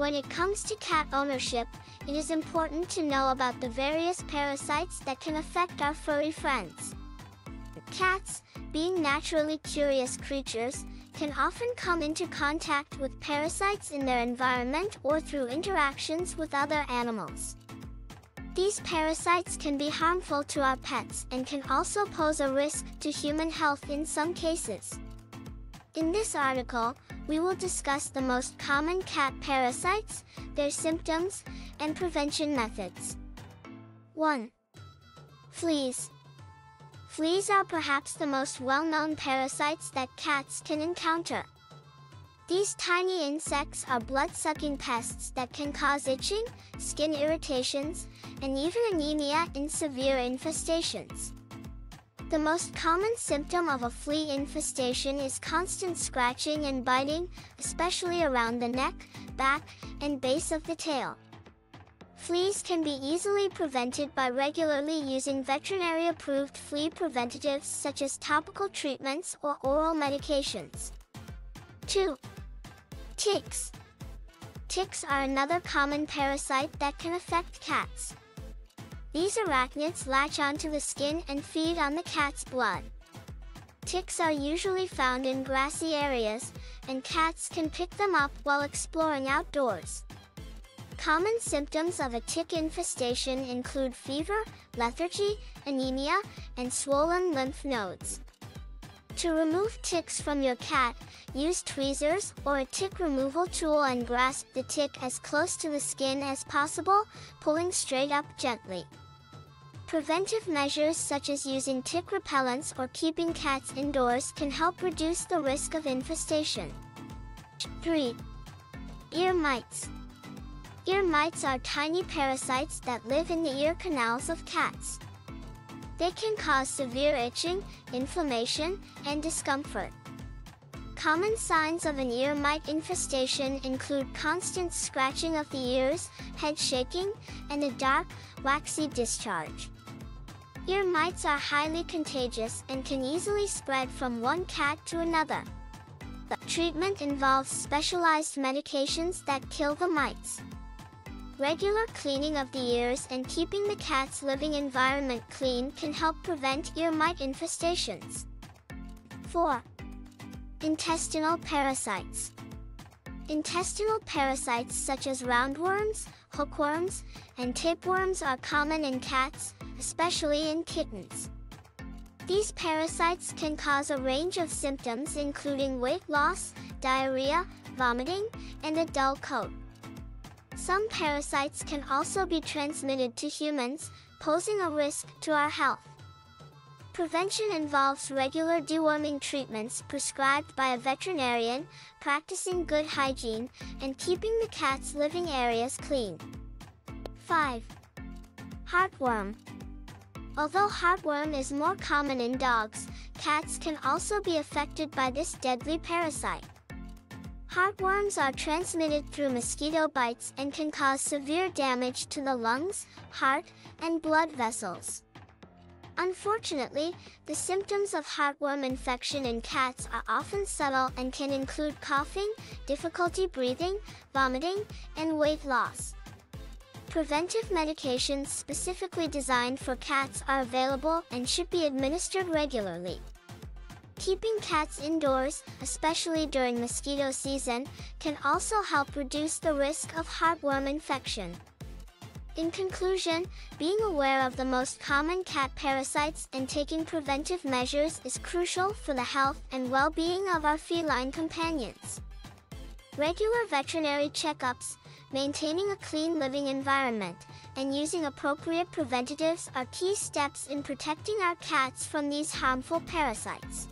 When it comes to cat ownership, it is important to know about the various parasites that can affect our furry friends. Cats, being naturally curious creatures, can often come into contact with parasites in their environment or through interactions with other animals. These parasites can be harmful to our pets and can also pose a risk to human health in some cases. In this article, we will discuss the most common cat parasites, their symptoms, and prevention methods. 1. Fleas. Fleas are perhaps the most well-known parasites that cats can encounter. These tiny insects are blood-sucking pests that can cause itching, skin irritations, and even anemia in severe infestations. The most common symptom of a flea infestation is constant scratching and biting, especially around the neck, back, and base of the tail. Fleas can be easily prevented by regularly using veterinary-approved flea preventatives such as topical treatments or oral medications. 2. Ticks. Ticks are another common parasite that can affect cats. These arachnids latch onto the skin and feed on the cat's blood. Ticks are usually found in grassy areas, and cats can pick them up while exploring outdoors. Common symptoms of a tick infestation include fever, lethargy, anemia, and swollen lymph nodes. To remove ticks from your cat, use tweezers or a tick removal tool and grasp the tick as close to the skin as possible, pulling straight up gently. Preventive measures such as using tick repellents or keeping cats indoors can help reduce the risk of infestation. 3. Ear mites. Ear mites are tiny parasites that live in the ear canals of cats. They can cause severe itching, inflammation, and discomfort. Common signs of an ear mite infestation include constant scratching of the ears, head shaking, and a dark, waxy discharge. Ear mites are highly contagious and can easily spread from one cat to another. The treatment involves specialized medications that kill the mites. Regular cleaning of the ears and keeping the cat's living environment clean can help prevent ear mite infestations. 4. Intestinal parasites. Intestinal parasites such as roundworms, hookworms, and tapeworms are common in cats, especially in kittens. These parasites can cause a range of symptoms including weight loss, diarrhea, vomiting, and a dull coat. Some parasites can also be transmitted to humans, posing a risk to our health. Prevention involves regular deworming treatments prescribed by a veterinarian, practicing good hygiene, and keeping the cat's living areas clean. 5. Heartworm. Although heartworm is more common in dogs, cats can also be affected by this deadly parasite. Heartworms are transmitted through mosquito bites and can cause severe damage to the lungs, heart, and blood vessels. Unfortunately, the symptoms of heartworm infection in cats are often subtle and can include coughing, difficulty breathing, vomiting, and weight loss. Preventive medications specifically designed for cats are available and should be administered regularly. Keeping cats indoors, especially during mosquito season, can also help reduce the risk of heartworm infection. In conclusion, being aware of the most common cat parasites and taking preventive measures is crucial for the health and well-being of our feline companions. Regular veterinary checkups, maintaining a clean living environment, and using appropriate preventatives are key steps in protecting our cats from these harmful parasites.